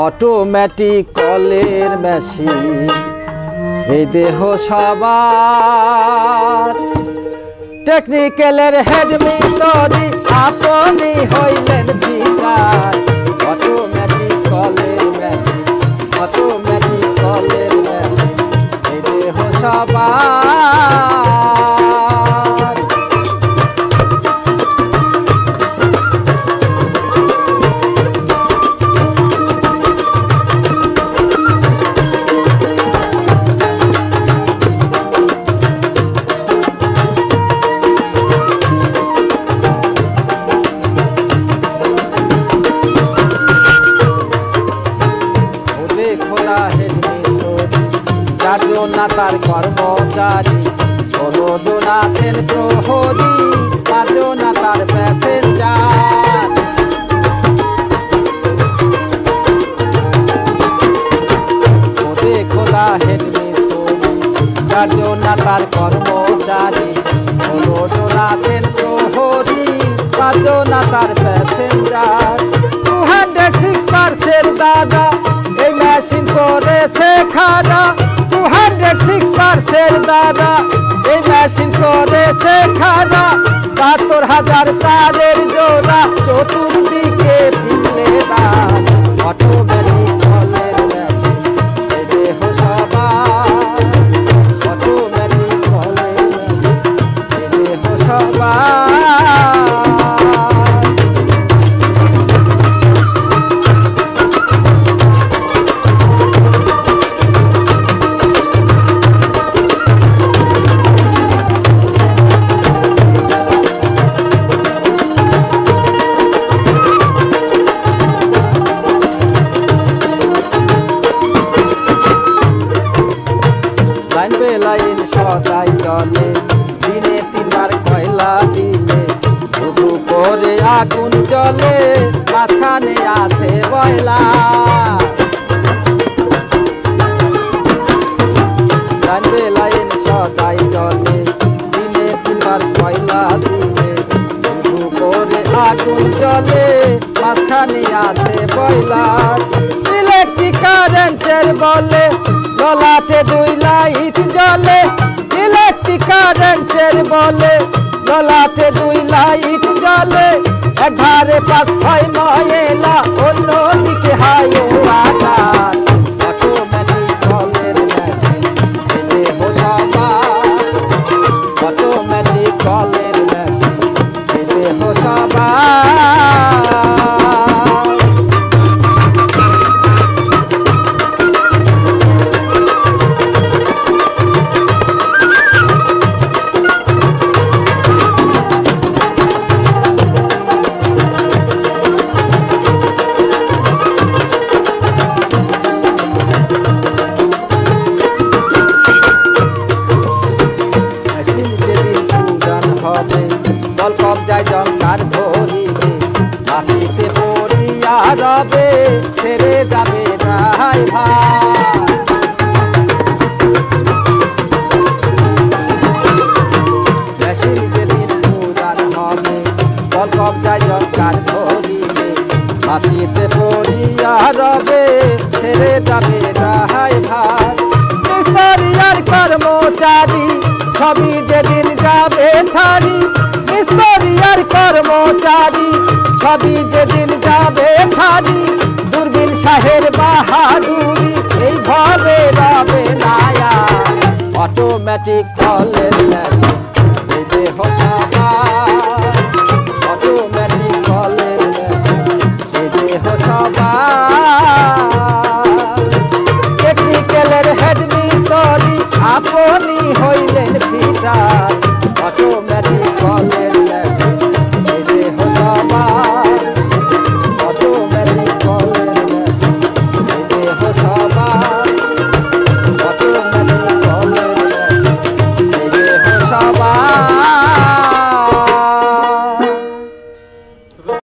Automatic কলের machine এই দেহ সবার। টেকনিক্যালের হেড মিস্ত্রি আপনি হইলেন চারজন কর্মচারী। ষোলো জন আছেন প্রহরী পাঁচজন তার প্যাসেঞ্জার ওরে খোলা চারজন তার কর্মচারী। ষোলো জন আছেন প্রহরী পাঁচজন তার passenger two hundred six percent দাদা। হান্ড্রেড সিক্স পার্সেন্ট দাদা এই মেশিন করেছে খাড়া বাহাত্তর হাজার তারের জোড়া চতুর্দিকে লাইন বে লাইন সদাই চলে। দিনে তিনবার কয়লা দিলে, শুধু করে আগুন জ্বলে, মাঝখানে আছে বয়লা। লাইন বে লাইন সদাই চলে, দিনে তিনবার কয়লা দিলে, শুধু করে আগুন জ্বলে, মাঝখানে আছে বয়লা। ইলেকট্রিক কারেন্টের বলে ললাটে দুই লাইট জ্বলে ইলেকট্রিক কারেন্টের বলে ললাটে দুই লাইট জ্বলে একধারে পাঁচ ছয় নয়লা অন্য দিকে বল কবজায় জঙ্কার ধরিবে মাটিতে পড়িয়া রবে, ছেড়ে যাবে ড্রাইভার মিস্ত্রিয়ার কর্মচারী, সবই যেদিন যাবে ছাড়ি। মিস্ত্রিয়ার কর্মচারী, সবই যেদিন যাবে ছাড়ি। দূরবীন শাহের বাহাদুরি এইভাবে রবে নায়া। অটোমেটিক কলের